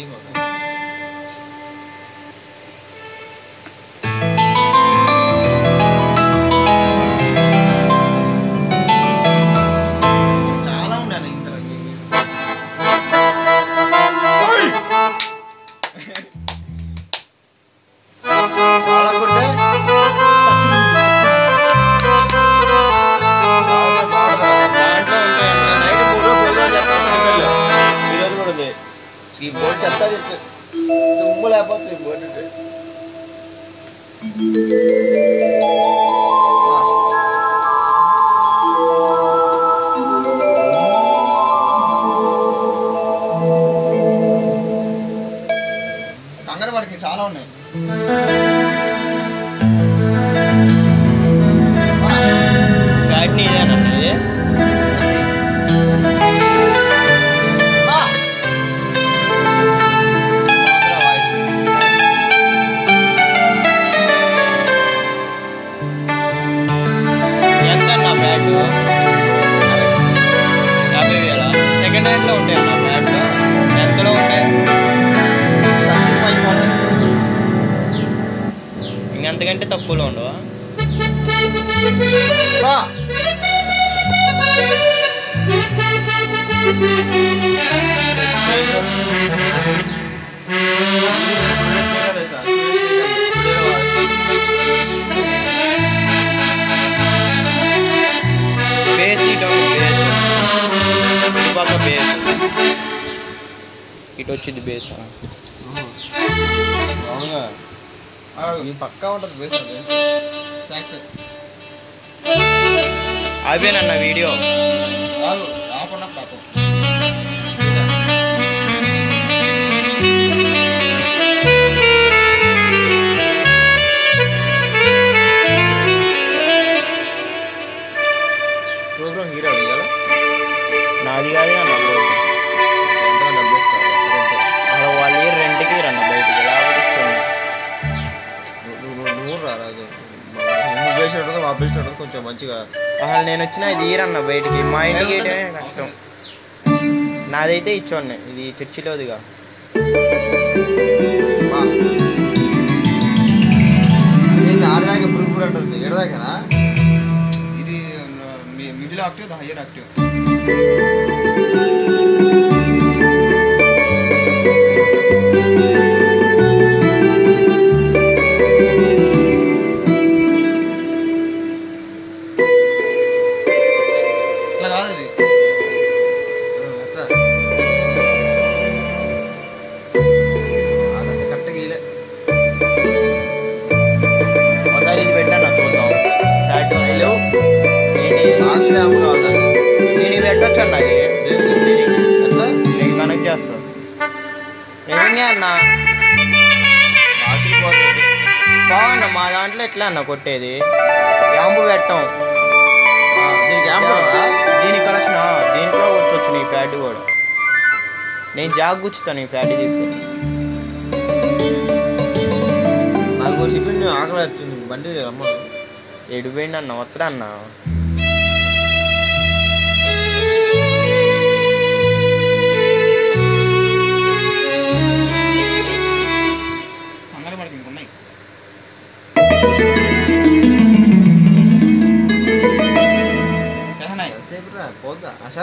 Hindi mo. ఈ board చెత్త తెచ్చు దుమ్ము లేకపోతే ఈ బోర్డు కంగారు వాడికి చాలా ఉన్నాయి. సెకండ్ హ్యాండ్లో ఉంటాయి అన్న ఫ్యాట్ ఎంతలో ఉంటాయి? Thirty five forty. ఇంకంతకంటే తక్కువలో ఉండవా? బా. ఇటు వచ్చింది బేస్. పక్కా ఉంటుంది బేస్ అవేనన్న వీడియో? ఆగు ఆపన్న పాపం. ప్రోగ్రామ్ హీరో నాది కాదు అన్న. వేసినట్టు వేసినట్టు కొంచెం మంచిగా. అసలు నేను వచ్చిన ఇది ఇయరన్న బయటికి. మా ఇంటికి వేయడమే కష్టం నాదైతే ఇచ్చోండి ఇది చర్చిలోదిగా ఆడదాకా పురుగు పురుగు అంటుంది ఎడదాకానా ఇది మిడిల్ యాక్టివ్ హయ్యర్ యాక్టివ్ చూద్దాం ఫ్యాట్ హలో ఏంటి ఆక్సిడ్ యాప్ నేను ఇది పెట్టొచ్చు అన్న అది నేను కనెక్ట్ చేస్తాను నిజంగా అన్న ఆక్సిడ్ పోతుంది మా దాంట్లో ఎట్లా అన్న కొట్టేది యాంబు పెట్టాం ఆ, దీనికి దీని కలెక్షన్ దీంట్లో వచ్చొచ్చు నీ ఫ్యాట్ కూడా నేను జాగ్ కూర్చుతాను ఈ ఫ్యాట్ తీసి నాకు టిఫిన్ ఆకలి బండి అమ్మ? ఎడిపోయింది అన్న. వస్తా అన్న పోద్దా? ఆశా